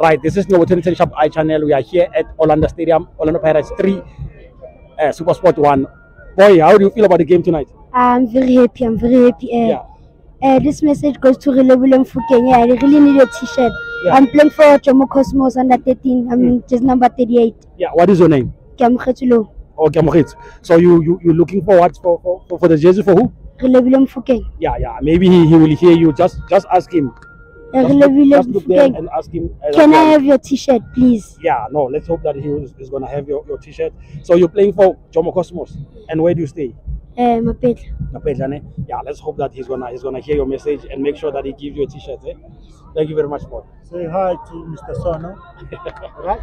Right, this is Novo 20 Sharp Eye channel. We are here at Orlando Stadium, Orlando Pirates 3, uh, Supersport 1. Boy, how do you feel about the game tonight? I'm very happy. I'm very happy. Uh, Yeah. uh, this message goes to Relebogile Mofokeng. Yeah, I really need a t-shirt. Yeah. I'm playing for Jomo Cosmos under 13. I'm just number 38. Yeah, what is your name? Kiamkhetulo. Okay, Mohit. So you, you, you're looking for what? For, for, for, for the jersey for who? Relebogile Mofokeng. Yeah, yeah. Maybe he, he will hear you. Just just ask him. Just look, Relebogile just look there Mofokeng. and ask him. uh, Can I have your t-shirt, please? Yeah, no, let's hope that he is, is going to have your, your t shirt. So you're playing for Jomo Cosmos. And where do you stay? Uh, Mapetla. Kapedlane. Yeah, let's hope that he's gonna he's gonna hear your message and make sure that he gives you a t-shirt. Eh? Thank you very much, boy. Say hi to Mr. Sono. Right?